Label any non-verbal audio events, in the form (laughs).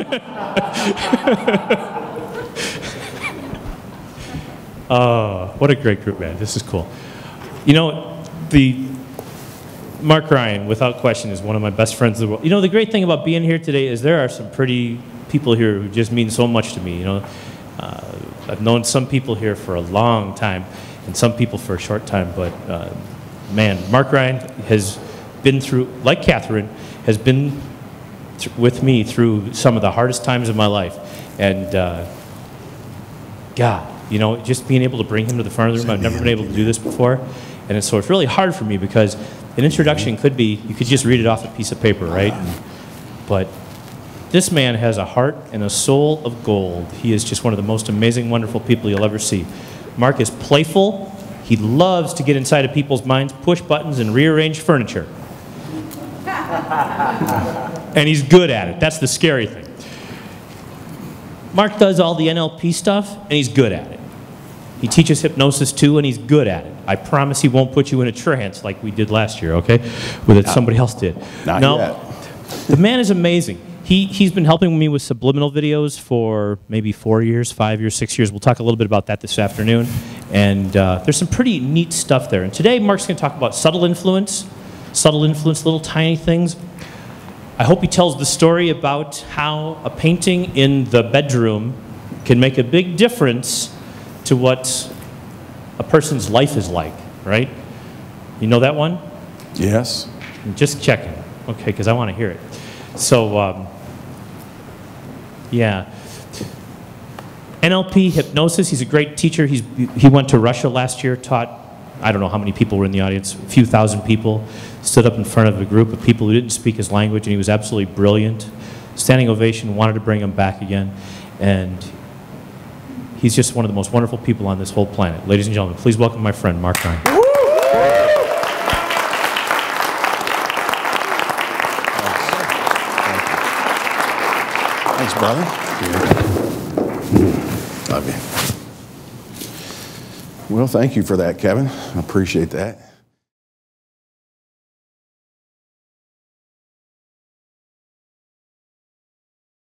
(laughs) oh, what a great group, man. This is cool. You know, the Mark Ryan, without question, is one of my best friends in the world. You know, the great thing about being here today is there are some pretty people here who just mean so much to me. You know, uh, I've known some people here for a long time, and some people for a short time. But uh, man, Mark Ryan has been through, like Catherine, has been with me through some of the hardest times of my life, and uh, God, you know, just being able to bring him to the front of the room. I've never been able to do this before, and so it's really hard for me because an introduction could be you could just read it off a piece of paper, right? But this man has a heart and a soul of gold. He is just one of the most amazing, wonderful people you'll ever see. Mark is playful. He loves to get inside of people's minds, push buttons, and rearrange furniture. (laughs) and he's good at it. That's the scary thing. Mark does all the NLP stuff, and he's good at it. He teaches hypnosis too, and he's good at it. I promise he won't put you in a trance like we did last year, okay? With it, somebody else did. Not no, yet. the man is amazing. He, he's been helping me with subliminal videos for maybe four years, five years, six years. We'll talk a little bit about that this afternoon. And uh, there's some pretty neat stuff there. And today, Mark's going to talk about subtle influence, subtle influence, little tiny things. I hope he tells the story about how a painting in the bedroom can make a big difference to what a person's life is like, right? You know that one? Yes. Just checking. Okay, because I want to hear it. So, um, yeah. NLP, hypnosis, he's a great teacher. He's, he went to Russia last year, taught, I don't know how many people were in the audience, a few thousand people, stood up in front of a group of people who didn't speak his language, and he was absolutely brilliant. Standing ovation, wanted to bring him back again. And he's just one of the most wonderful people on this whole planet. Ladies and gentlemen, please welcome my friend, Mark Ryan. Thanks, brother. Love you. Well, thank you for that, Kevin. I appreciate that.